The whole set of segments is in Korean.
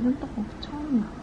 이런 떡볶이 처음이야.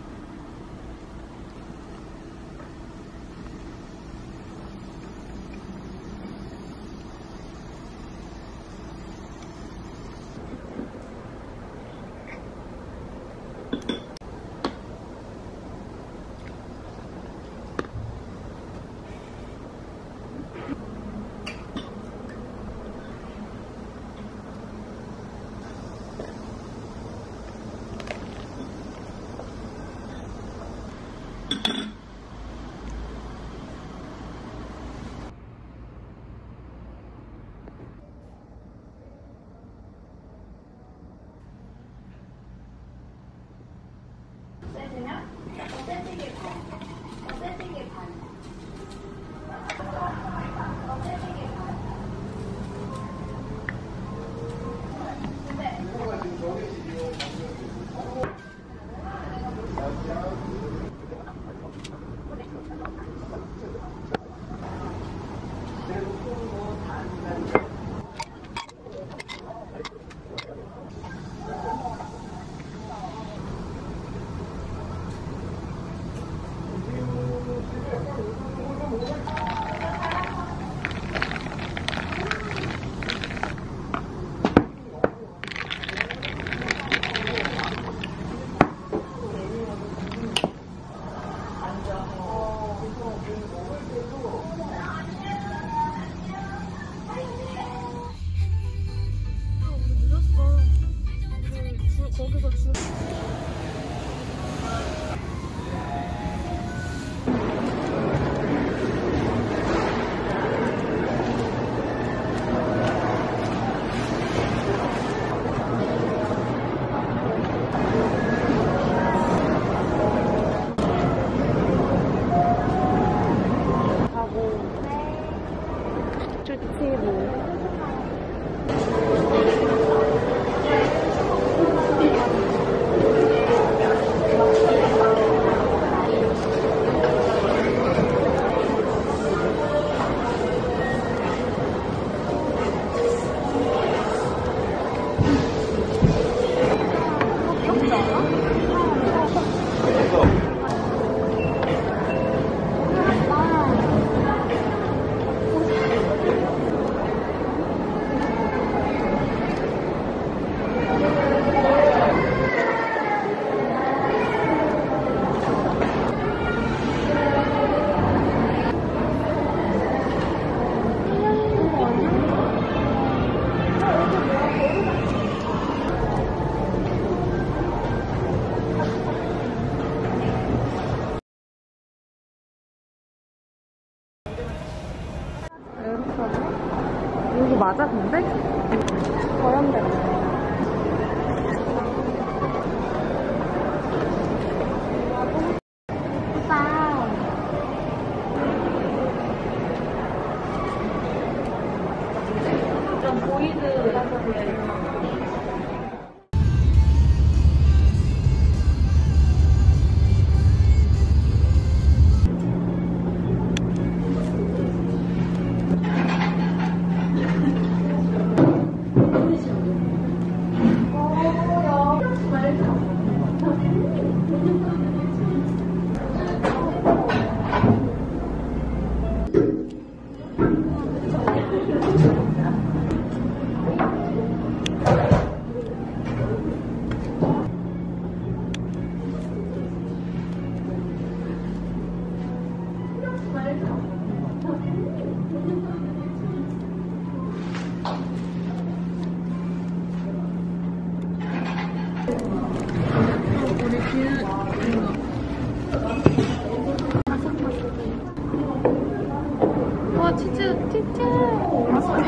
근데? 거연대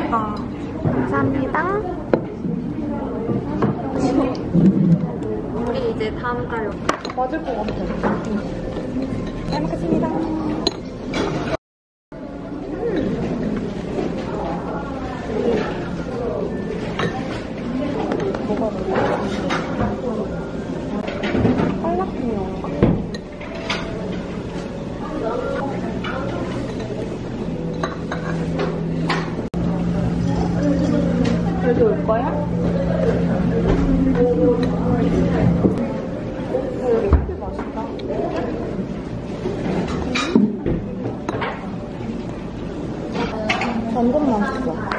맛있겠다. 감사합니다. 우리 이제 다음 달에 맞을 것 같아. 잘 먹겠습니다. 다 녹았어.